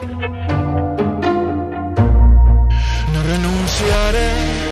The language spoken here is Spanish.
No renunciar